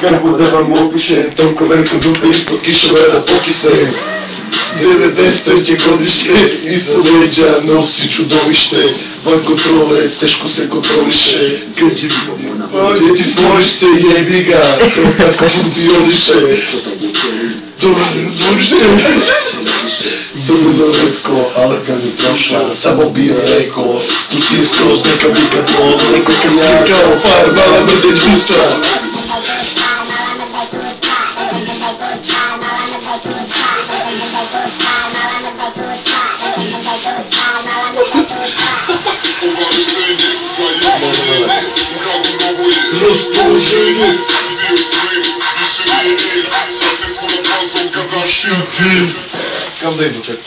kako da vam opišem, toliko veliko dupe ispod kišovara pokise. 93. godišnje, ispod leđa nosi čudovište Van kontrole, teško se kontroliše. Kad je Gdje ti smoriš se, jebi ga, to tako funkcioniše. Dobro, dobro Dobro. Redko, ali kad je prošla, samo bi joj rekao Pusti skroz, neka bi kad to, neka kad si kao farbala mrdeć gusta Расположение Кондай, мужик.